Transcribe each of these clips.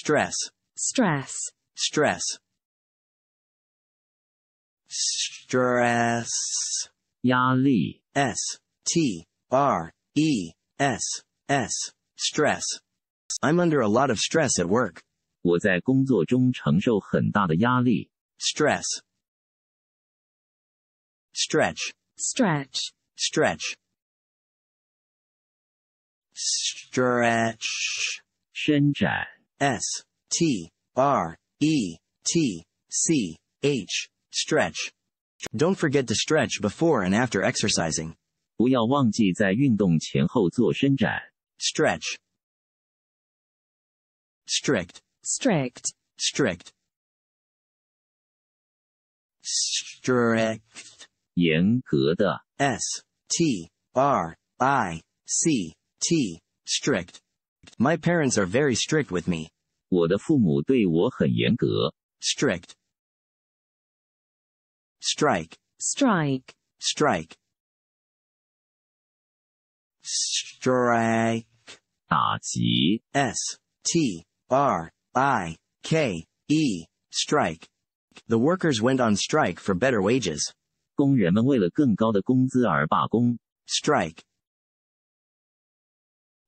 stress, stress, stress. Stress. 压力、 S T R E S S. Stress. I'm under a lot of stress at work. 我在工作中承受很大的压力。 Stress. Stretch. stretch, Stretch. Stretch. 伸展、 S T R E T C H. Stretch. Don't forget to stretch before and after exercising. 不要忘记在运动前后做伸展。 Stretch. Strict. strict, Strict. Strict. 严格的、 S T R I C T. Strict. My parents are very strict with me. 我的父母对我很严格。 Strict. Strike. strike, Strike. Strike. 打击、 S T R I K E. Strike. The workers went on strike for better wages. 工人们为了更高的工资而罢工。 Strike.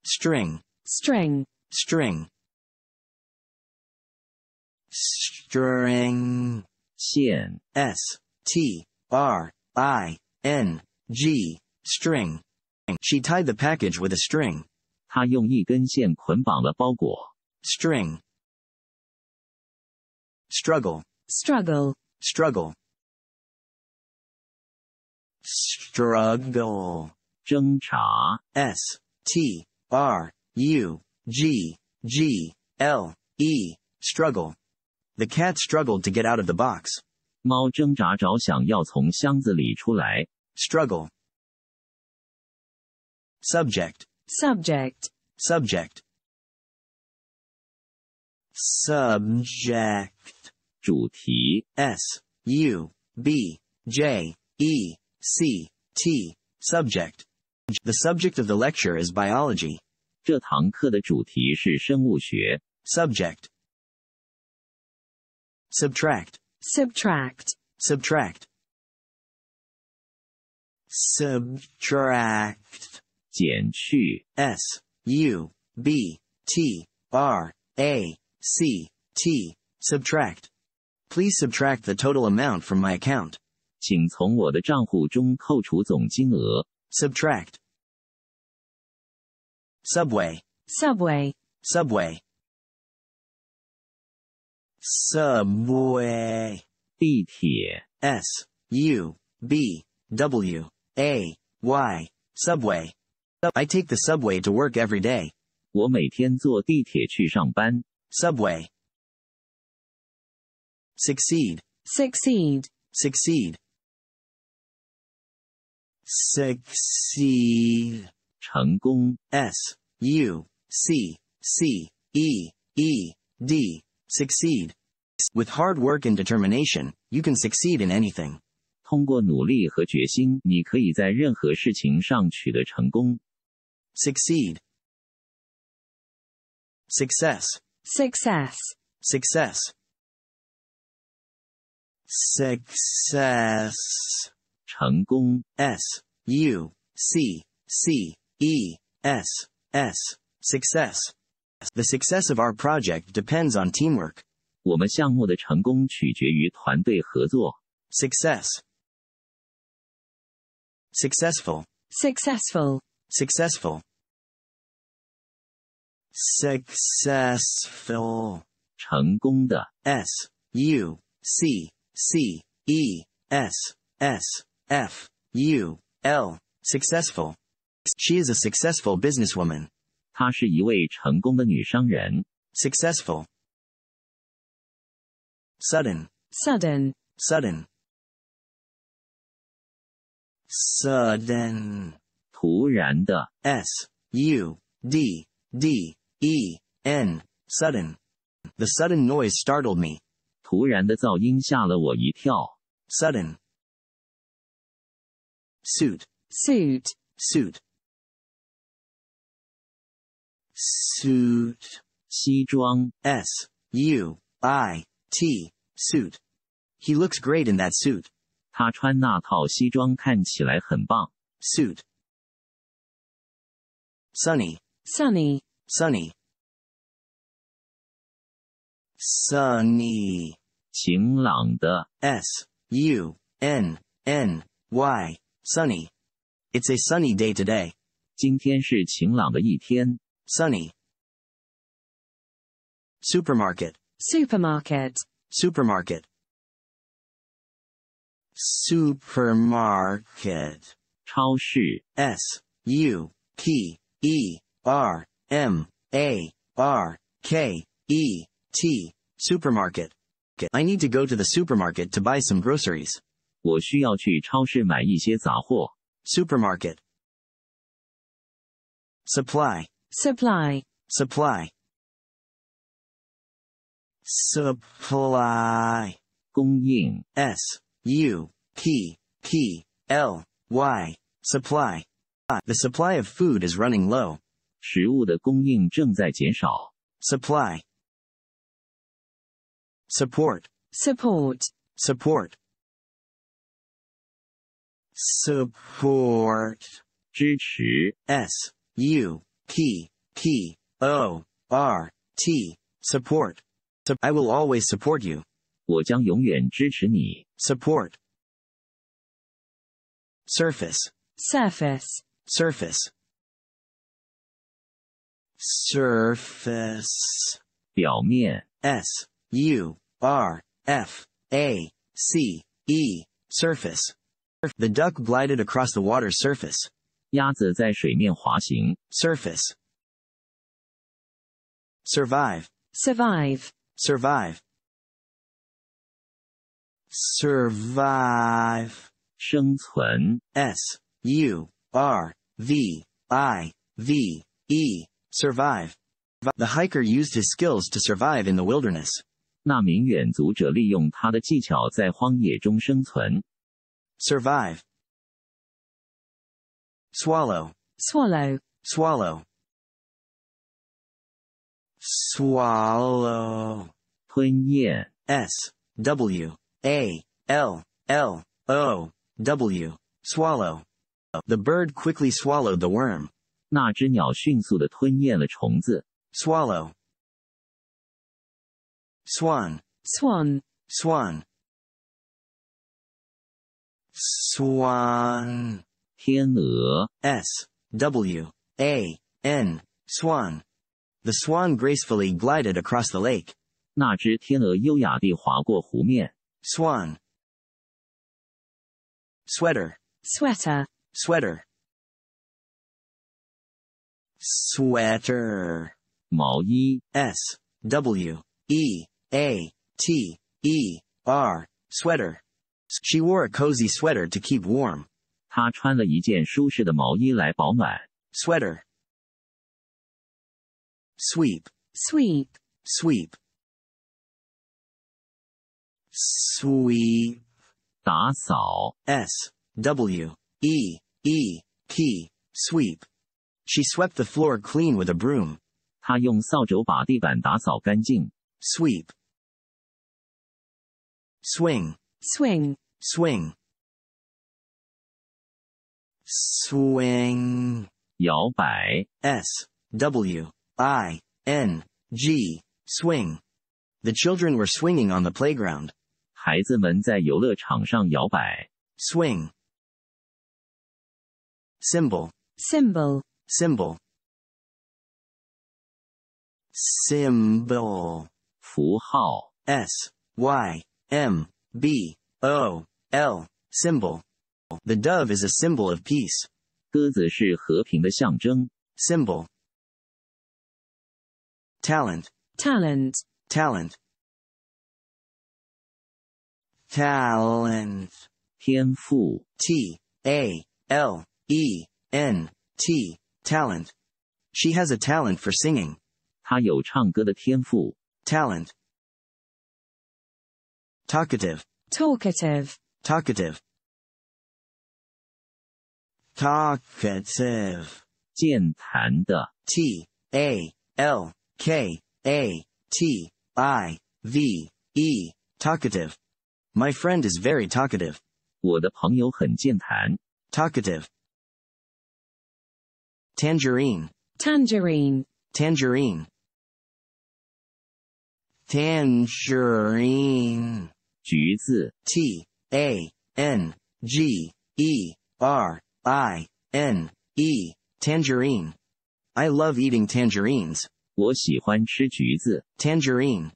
String. string, String. String. 线、 S T R I N G. String. She tied the package with a string. 他用一根线捆绑了包裹。 String. Struggle. struggle, Struggle. Struggle. 挣扎、 S T R U G G L E. Struggle. The cat struggled to get out of the box. 猫挣扎着想要从箱子里出来。 Struggle. Subject. subject, Subject. Subject. 主题、 S U B J E C T. Subject. The subject of the lecture is biology. 这堂课的主题是生物学。 Subject. Subtract. subtract, Subtract. Subtract. 减去、 S U B T R A C T. Subtract. Please subtract the total amount from my account. 请从我的账户中扣除总金额。 Subtract. Subway. subway, Subway. Subway. 地铁、 S U B W A Y. Subway. I take the subway to work every day. 我每天坐地铁去上班。 Subway. Succeed. succeed, Succeed. Succeed. 成功、 S U C C E E D. Succeed. With hard work and determination, you can succeed in anything. 通过努力和决心，你可以在任何事情上取得成功。 Succeed. Success. success, Success. Success. 成功、 S U C C E S S. Success. The success of our project depends on teamwork. 我们项目的成功取决于团队合作。 Success. Successful. successful, Successful. Successful. 成功的、 S U C C E S S F U L. Successful. She is a successful businesswoman. 她是一位成功的女商人。 Successful. Sudden. sudden, Sudden. Sudden. 突然的、 S U D D E N. Sudden. The sudden noise startled me. 突然的噪音吓了我一跳。 Sudden. Suit. suit, Suit. Suit. 西装， S U I T suit. He looks great in that suit. 他穿那套西装看起来很棒。 Suit. Sunny, sunny, sunny. Sunny. 晴朗的， S U N N Y. Sunny. It's a sunny day today. 今天是晴朗的一天。 Sunny. Supermarket, supermarket, supermarket. Supermarket. 超市， S U P E R M A R K E T. Supermarket. I need to go to the supermarket to buy some groceries. 我需要去超市买一些杂货。 Supermarket. Supply. supply, Supply. Supply. 供应， S U P P L Y. Supply. The supply of food is running low. 食物的供应正在减少。 Supply. Support. support, Support. Support. 支持， S U P P O R T. Support. Sup- I will always support you. 我将永远支持你。 Support. Surface. surface, Surface. Surface. 表面， S U R F A C E. Surface. The duck glided across the water's surface. 鸭子在水面滑行。 Surface. Survive. survive, Survive. Survive. 生存， S U R V I V E. Survive. The hiker used his skills to survive in the wilderness. 那名远足者利用他的技巧在荒野中生存。 Survive. Swallow. swallow, Swallow. Swallow. 吞咽， S W A L L O W. Swallow. The bird quickly swallowed the worm. 那只鸟迅速地吞咽了虫子。 Swallow. Swan. swan, Swan. Swan. 天鹅， S W A N. Swan. The swan gracefully glided across the lake. 那只天鹅优雅地划过湖面。 Swan. Sweater. sweater, Sweater. Sweater. 毛衣， S W E A T E R. Sweater. She wore a cozy sweater to keep warm. 她穿了一件舒适的毛衣来保暖。 Sweater. Sweep. sweep, Sweep. Sweep. 打扫， S W E E P. Sweep. She swept the floor clean with a broom. 她用扫帚把地板打扫干净。 Sweep. Swing. swing, Swing. Swing. 摇摆， S W I N G. Swing. The children were swinging on the playground. 孩子们在游乐场上摇摆。 Swing. Symbol. symbol, Symbol. Symbol. 符号， S Y M B O L. Symbol. The dove is a symbol of peace. 鸽子是和平的象征。 Symbol. Talent. talent, Talent. Talent. 天赋， T A L E N T. Talent. She has a talent for singing. 他有唱歌的天赋。 Talent. Talkative. talkative, Talkative. Talkative. 健谈的， T A L K A, T, I, V, E, talkative. My friend is very talkative. 我的朋友很健谈。 Talkative. Tangerine, tangerine, tangerine. Tangerine. 橘子， T, A, N, G, E, R, I, N, E, tangerine. I love eating tangerines. 我喜欢吃橘子。 Tangerine.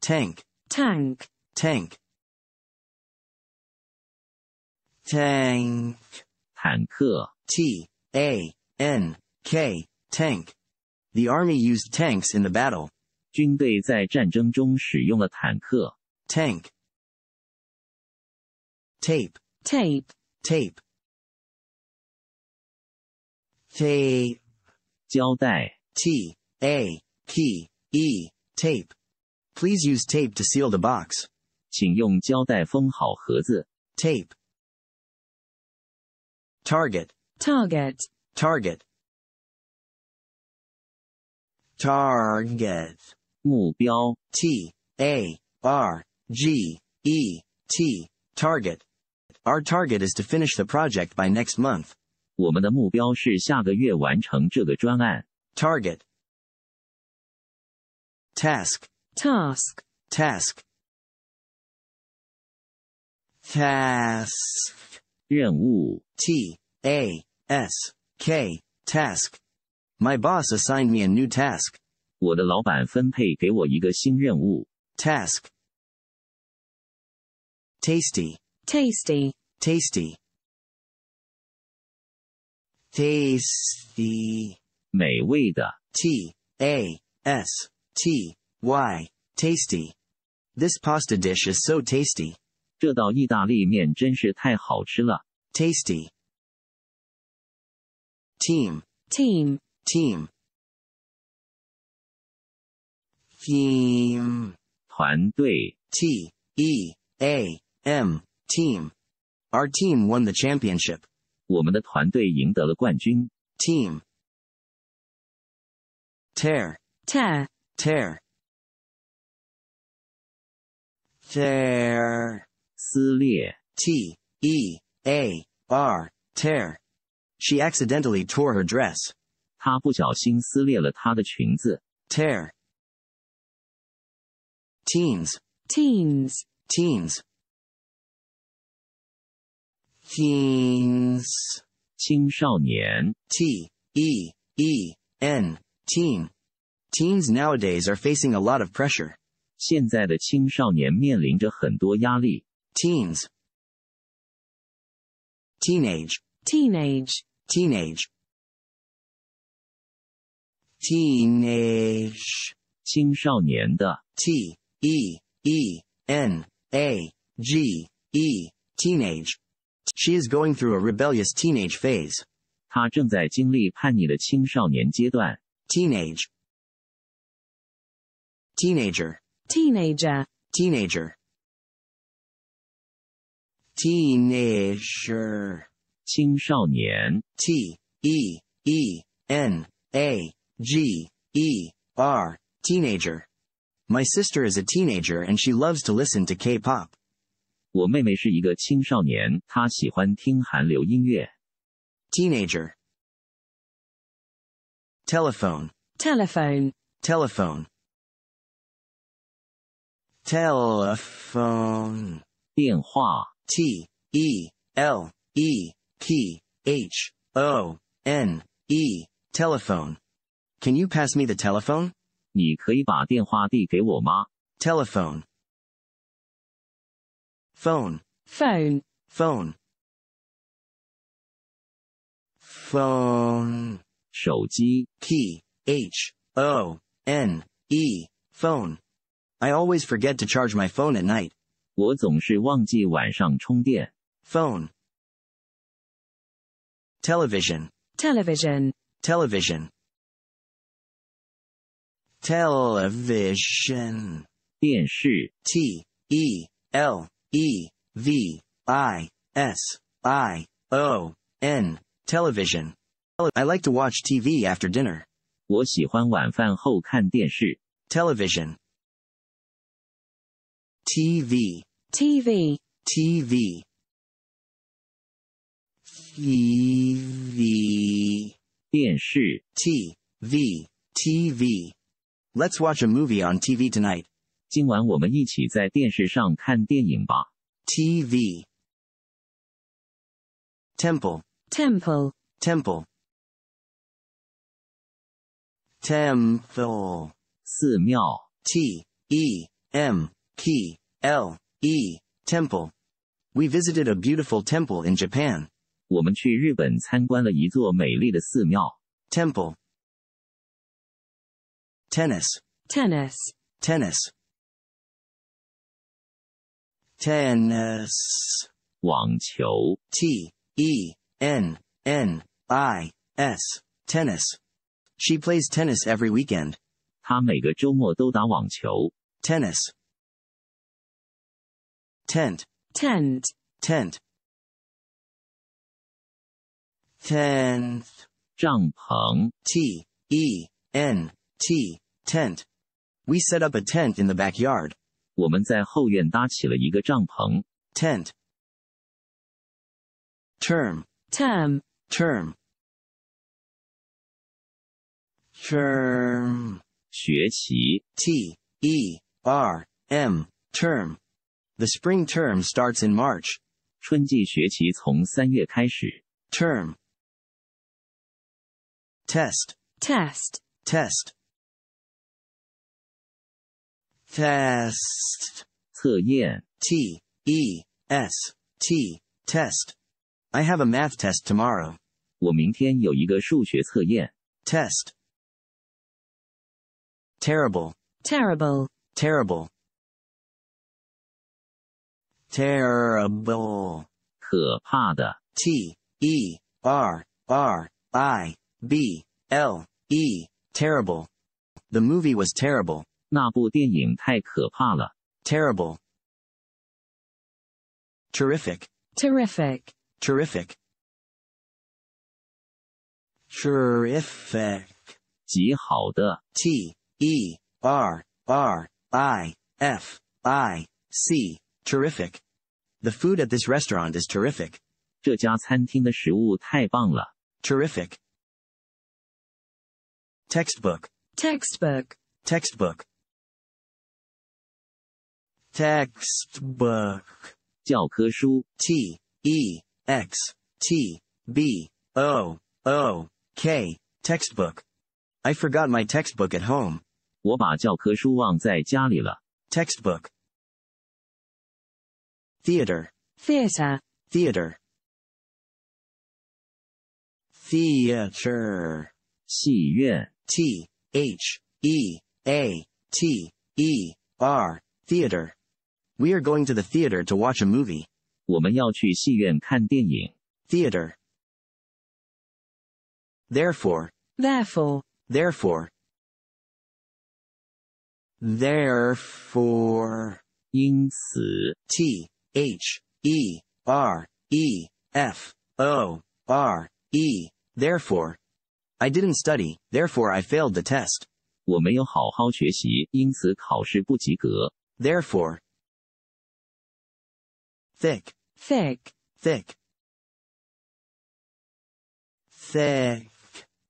Tank, tank, tank. Tank. 坦克， T, A, N, K, tank. The army used tanks in the battle. 军队在战争中使用了坦克。 Tank. Tape, tape, tape. Tape. 胶带， T, A, P, E, tape. Please use tape to seal the box. 请用胶带封好盒子。 Tape. Target, target, target. Target. 目标， T, A, R, G, E, T, target. Our target is to finish the project by next month. 我们的目标是下个月完成这个专案。 Target. Task, task, task. Task. 任务， T, A, S, K, task. My boss assigned me a new task. 我的老板分配给我一个新任务。 Task. Tasty, tasty, tasty. Tasty. 美味的， T, A, S, T, Y, tasty. This pasta dish is so tasty. 这道意大利面真是太好吃了。 Tasty. Team, team, team. Team. 团队， T, E, A, M, team. Our team won the championship. 我们的团队赢得了冠军。 Team. Tear, tear, tear. Tear. 撕裂， T, E, A, R, tear. She accidentally tore her dress. 她不小心撕裂了她的裙子。 Tear. Teens, teens, teens. Teens. 青少年， T, E, E, N, teen. Teens nowadays are facing a lot of pressure. 现在的青少年面临着很多压力。 Teens. Teenage, teenage, teenage. Teenage. 青少年的， T, E, E, N, A, G, E, teenage. She is going through a rebellious teenage phase. 他正在经历叛逆的青少年阶段。 Teenage. Teenager, teenager, teenager. Teenager. 青少年， T, E, E, N, A, G, E, R, teenager. My sister is a teenager and she loves to listen to K-pop. 我妹妹是一个青少年，她喜欢听韩流音乐。Teenager. Telephone, telephone, telephone. Telephone. 电话，T, E, L, E, P, H, O, N, E, telephone. Can you pass me the telephone? 你可以把电话递给我吗？Telephone. Phone, phone, phone. Phone. 手机， P, H, O, N, E, phone. I always forget to charge my phone at night. 我总是忘记晚上充电。 Phone. Television, television, television. Television. 电视， T, E, L, E, V, I, S, I, O, N, television. I like to watch TV after dinner. 我喜欢晚饭后看电视。 television, TV, TV, TV, TV, 电视 TV, TV. Let's watch a movie on TV tonight. 今晚我们一起在电视上看电影吧。 TV. Temple, temple, temple. Temple. 寺庙 T E M P L E temple. We visited a beautiful temple in Japan. 我们去日本参观了一座美丽的寺庙。 Temple. Tennis, tennis, tennis. Tennis. 网球 T E N N I S. Tennis. She plays tennis every weekend. 他每个周末都打网球。 Tennis. Tent, tent, tent. Tent. 帐篷 T E N T tent. We set up a tent in the backyard. 我们在后院搭起了一个帐篷。 Tent. Term, term, term. Term. 学期 T E R M term. The spring term starts in March. 春季学期从三月开始。 Term. Test, test, test. Test. 测验 T E S T test. I have a math test tomorrow. 我明天有一个数学测验。 Test. Terrible, terrible, terrible. Terrible. 可怕的 T E R R I B L E terrible. The movie was terrible. 那部电影太可怕了。 Terrible. Terrific. terrific, Terrific. Terrific. 极好的 T E R R I F I C. Terrific. The food at this restaurant is terrific. 这家餐厅的食物太棒了。 Terrific. Textbook. textbook, Textbook. Textbook. 教科书 T E X T B O O K. Textbook. I forgot my textbook at home. 我把教科书忘在家里了。 Textbook. Theater. theatre, Theater. Theater. 戏院 T H E A T E R. Theater. We are going to the theater to watch a movie. 我们要去戏院看电影。 Theater. Therefore. therefore, Therefore. Therefore. 因此 T H E R E F O R E. Therefore. I didn't study, therefore I failed the test. 我没有好好学习，因此考试不及格。 Therefore. Thick, thick, thick. Thick.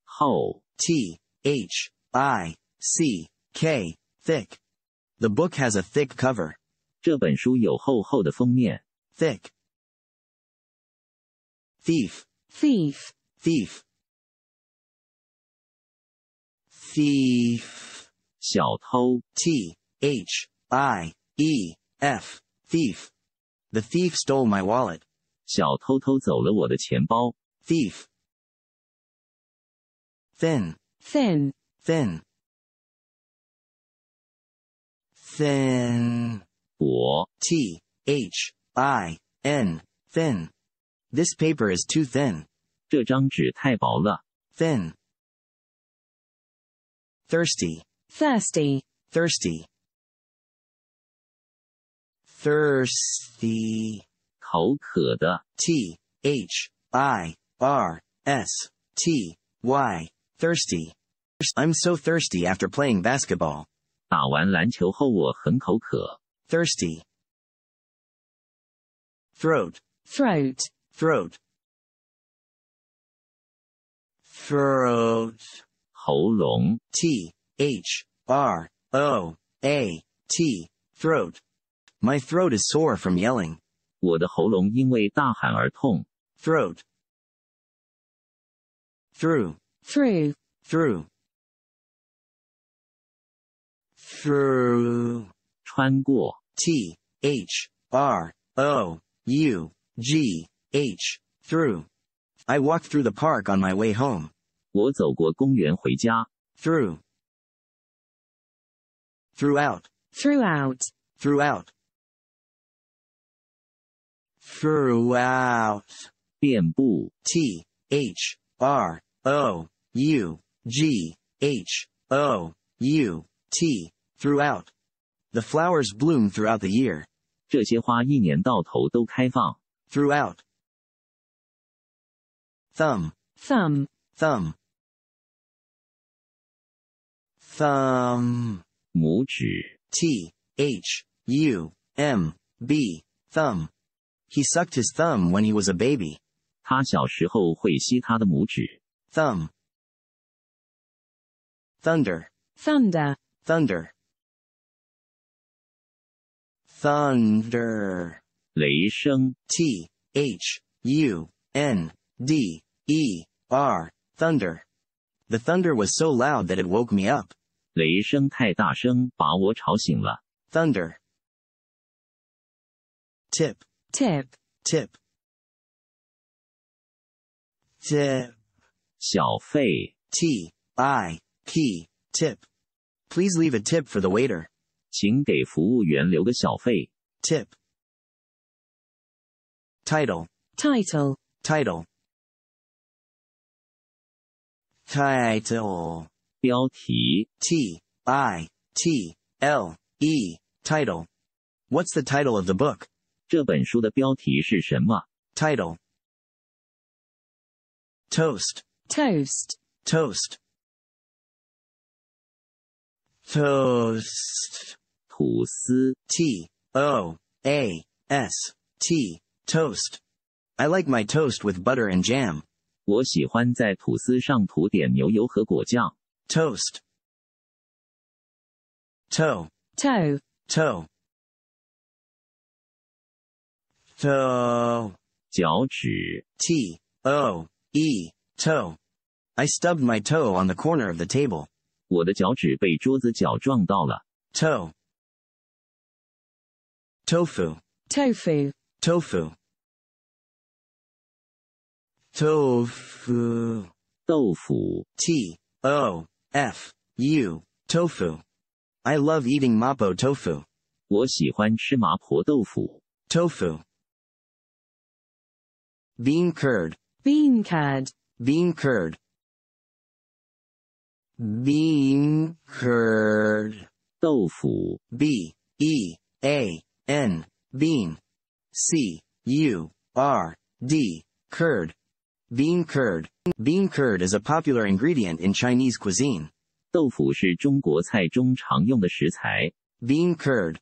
厚 T H I C K. Thick. The book has a thick cover. 这本书有厚厚的封面。 Thick. Thief, thief, thief. Thief. 小偷 T H I E F. Thief. The thief stole my wallet. 小偷偷走了我的钱包。 Thief. Thin, thin, thin. Thin. 薄 T H I N. Thin. This paper is too thin. 这张纸太薄了。 Thin. Thirsty, thirsty, thirsty. Thirsty. 口渴的 T H I R S T Y. Thirsty. I'm so thirsty after playing basketball. 打完篮球后我很口渴。 Thirsty. Throat. throat, Throat. Throat. 喉咙， T H R O A T. Throat. My throat is sore from yelling. 我的喉咙因为大喊而痛。 Throat. Through. through, Through. Through. 穿过， T H R O U G H. Through. I walked through the park on my way home. 我走过公园回家。 Through. Throughout. throughout, Throughout. Throughout. 遍布， T H R O U G H O U T. Throughout. The flowers bloom throughout the year. 这些花一年到头都开放。 Throughout. Thumb. thumb, Thumb. Thumb. 拇指， T H U M B. Thumb. He sucked his thumb when he was a baby. 他小时候会吸他的拇指。 Thumb. Thunder. thunder, Thunder. Thunder. 雷声， T H U N D E R. Thunder. The thunder was so loud that it woke me up. 雷声太大声，把我吵醒了。 Thunder. Tip. tip, Tip. Tip. 小费， T I P. Tip. Please leave a tip for the waiter. 请给服务员留个小费。 Tip. Title. title, Title. Title. 标题， T I T L E. Title. What's the title of the book? 这本书的标题是什么？ Title. Toast. toast, Toast. Toast. 吐司， T O A S T. Toast. I like my toast with butter and jam. 我喜欢在吐司上涂点牛油和果酱。 Toast. Toe. toe, Toe. Toe. 脚趾， T O E. Toe. I stubbed my toe on the corner of the table. 我的脚趾被桌子角撞到了。 Toe. Tofu. tofu, Tofu. Tofu. 豆腐， T O F U. Tofu. I love eating mapo tofu. 我喜欢吃麻婆豆腐。 Tofu. Bean curd. bean curd, Bean curd. Bean curd. 豆腐， B E A N. Bean. C U R D. Curd. Bean curd. Bean curd is a popular ingredient in Chinese cuisine. 豆腐是中国菜中常用的食材。 Bean curd.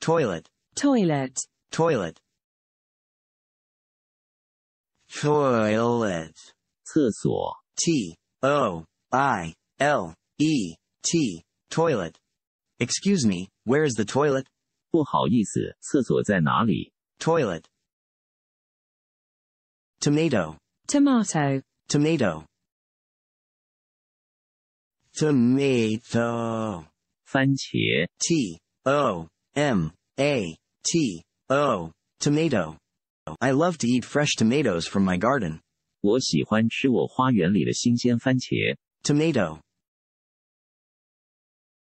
Toilet. toilet, Toilet. Toilet. 厕所， T O I L E T. Toilet. Excuse me, where is the toilet? 不好意思，厕所在哪里？ Toilet. Tomato. tomato, Tomato. Tomato. 番茄， T O M A T O. Tomato. I love to eat fresh tomatoes from my garden. 我喜欢吃我花园里的新鲜番茄。 Tomato.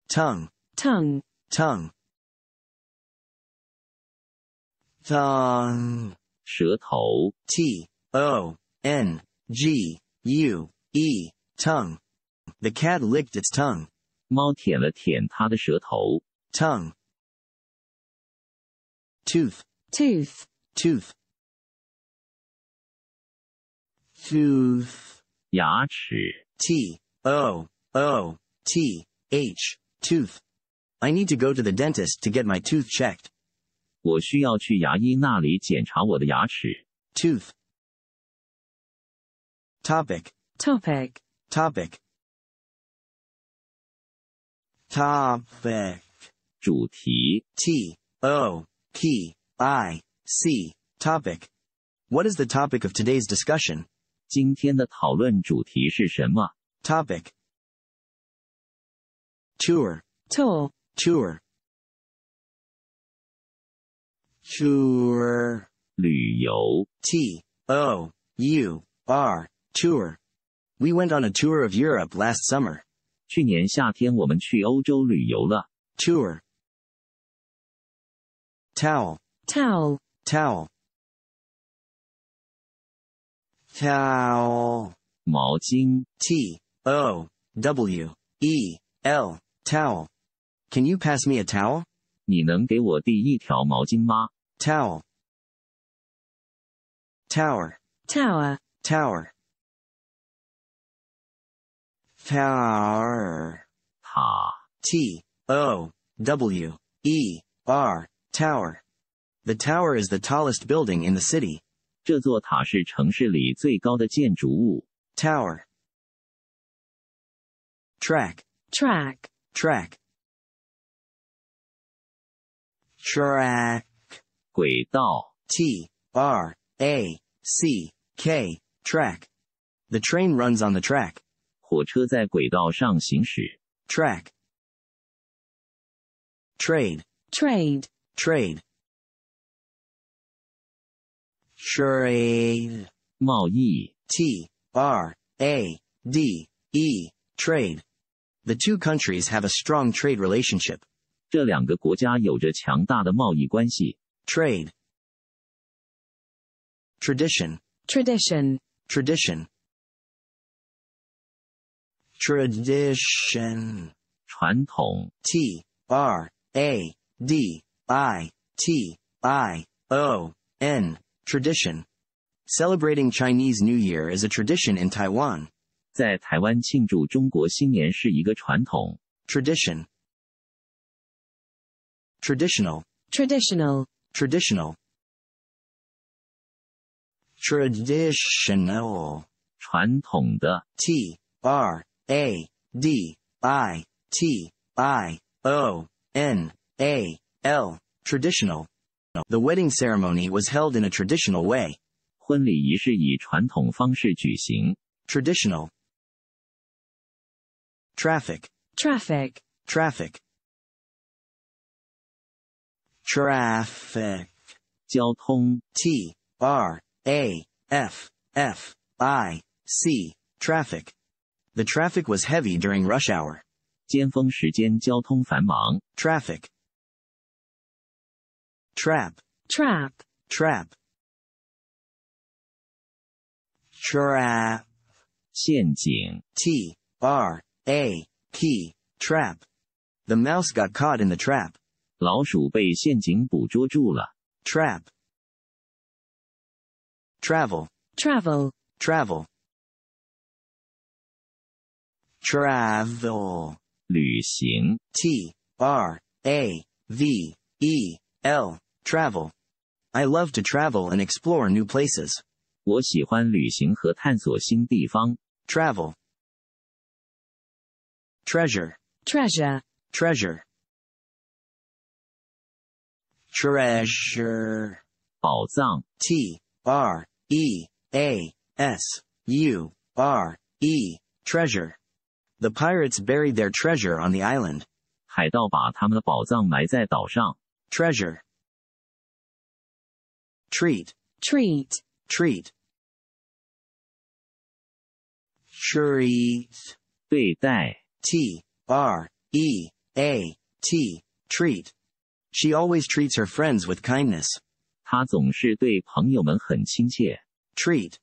Tongue. tongue, Tongue. Tongue. 舌头， T O N G U E. Tongue. The cat licked its tongue. 猫舔了舔它的舌头。 Tongue. Tooth. tooth, Tooth. Tooth. 牙齿， T O O T H tooth. I need to go to the dentist to get my tooth checked. 我需要去牙医那里检查我的牙齿。 Tooth. Topic. Topic. Topic. Topic. 主题 T O P I C. Topic. What is the topic of today's discussion? 今天的讨论主题是什么？ Topic. Tour. Tour. Tour. Tour. 旅游。 T O U R. Tour. We went on a tour of Europe last summer. 去年夏天我们去欧洲旅游了。 Tour. Towel. Towel. Towel. Towel. 毛巾。 T O W E L. Towel. Can you pass me a towel? 你能给我递一条毛巾吗？ Towel. Tower. Tower. Tower. Tower. 塔。 T O W E R. Tower. The tower is the tallest building in the city. 这座塔是城市里最高的建筑物。 Tower. Track. Track. Track. Track. 轨道。 T R A C K. Track. The train runs on the track. 火车在轨道上行驶。 Track. Trade. Trade. Trade. Trade. 贸易。 T R A D E. Trade. The two countries have a strong trade relationship. 这两个国家有着强大的贸易关系。 Trade. Tradition. Tradition. Tradition. Tradition. 传统。 T R A D I T I O N. Tradition. Celebrating Chinese New Year is a tradition in Taiwan. 在台湾庆祝中国新年是一个传统。 Tradition. Traditional. Traditional. Traditional. Traditional. 传统的。 T R A D I T I O N A L. Traditional. The wedding ceremony was held in a traditional way. 婚礼仪式以传统方式举行。 Traditional. Traffic. Traffic. Traffic. Traffic. 交通。 T R A F F I C. Traffic. The traffic was heavy during rush hour. 尖峰时间交通繁忙。 Traffic. Trap. Trap. Trap. Trap. 陷阱。 T R A P. Trap. The mouse got caught in the trap. 老鼠被陷阱捕捉住了。 Trap. Travel. Travel. Travel. Travel. 旅行。 T R A V E L. Travel. I love to travel and explore new places. 我喜欢旅行和探索新地方。 Travel. Treasure. Treasure. Treasure. Treasure. 宝藏。 T R E A S U R E. Treasure. The pirates buried their treasure on the island. 海盗把他们的宝藏埋在岛上。 Treasure. Treat. Treat. Treat. Treat. 对待。 T R E A T. Treat. She always treats her friends with kindness. 他总是对朋友们很亲切。 Treat.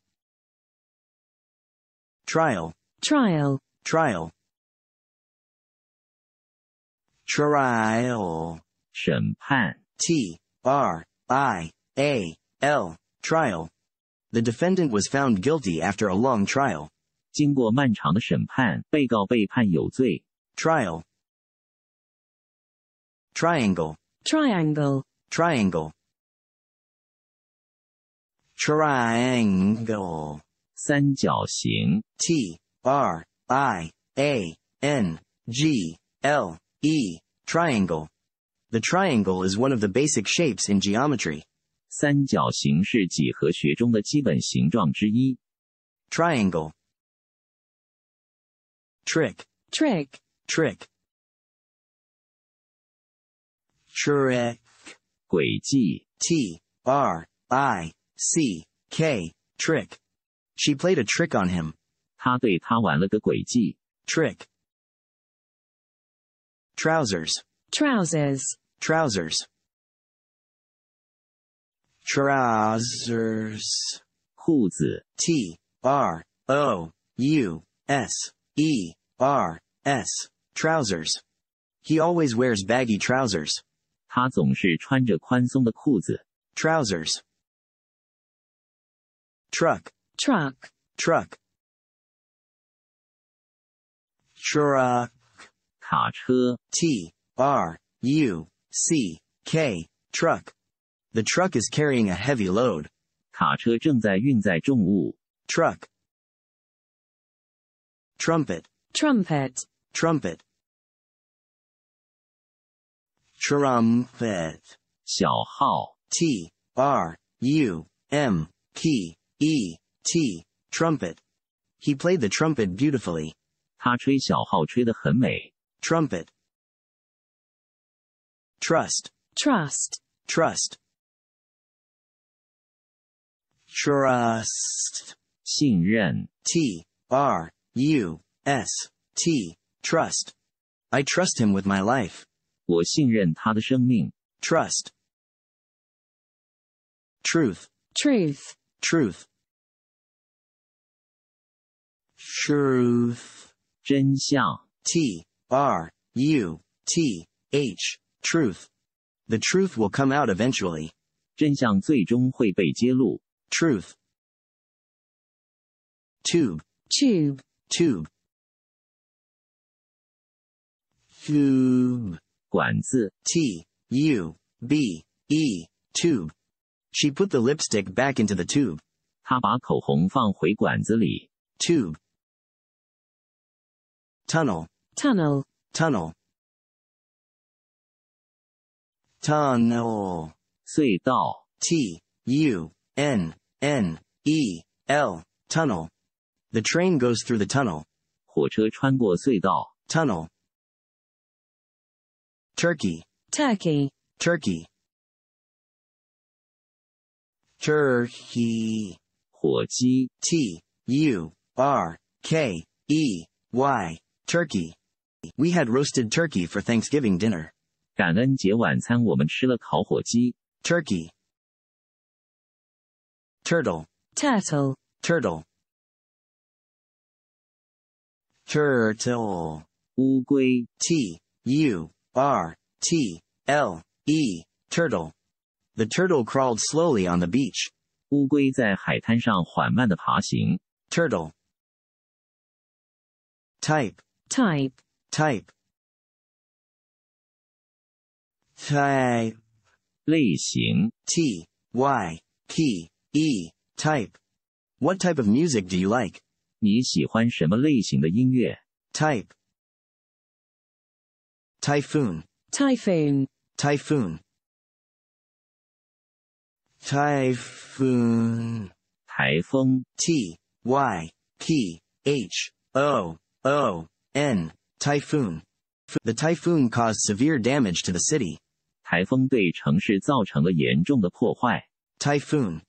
Trial. Trial. Trial. Trial. 审判。 T R I A L. Trial. The defendant was found guilty after a long trial. 经过漫长的审判，被告被判有罪。 trial, triangle, triangle, triangle, triangle, 三角形， T R I A N G L E, triangle. The triangle is one of the basic shapes in geometry. 三角形是几何学中的基本形状之一。 Triangle. Trick, trick, trick. Trick. 诡计， T R I C K, trick. She played a trick on him. 他对他玩了个诡计。 Trick. Trousers, trousers, trousers. Trousers. 裤子， T R O U S E R S, trousers. He always wears baggy trousers. 他总是穿着宽松的裤子。 Trousers. Truck, truck, truck. Truck. 卡车， T R U C K, truck. The truck is carrying a heavy load. 卡车正在运载重物。 Truck. Trumpet, trumpet, trumpet. Trumpet. 小号， T R U M P E T, trumpet. He played the trumpet beautifully. 他吹小号吹得很美。 Trumpet. Trust, trust, trust. Trust. 信任， T R U S T, trust. I trust him with my life. 我信任他的生命。 Trust. Truth, truth, truth. Truth. 真相， T R U T H, truth. The truth will come out eventually. 真相最终会被揭露。 Truth. Tube, tube, tube. Tube. 管子， T U B E, tube. She put the lipstick back into the tube. 他把口红放回管子里。 Tube. Tunnel, tunnel, tunnel. Tunnel. 隧道， T U N N E L, tunnel. The train goes through the tunnel. 火车穿过隧道。 Tunnel. Turkey, turkey, turkey. Turkey. 火鸡， T U R K E Y, turkey. We had roasted turkey for Thanksgiving dinner. 感恩节晚餐我们吃了烤火鸡。 Turkey. Turtle, turtle, turtle. Turtle. 乌龟， T U R T L E, turtle. The turtle crawled slowly on the beach. 乌龟在海滩上缓慢地爬行。 Turtle. Type, type, type. Type. 类型， T Y P E, type. What type of music do you like? 你喜欢什么类型的音乐？ Type. Typhoon, typhoon, typhoon. Typhoon. 台风， T Y P H O O N, typhoon. The typhoon caused severe damage to the city. 台风对城市造成了严重的破坏。Typhoon.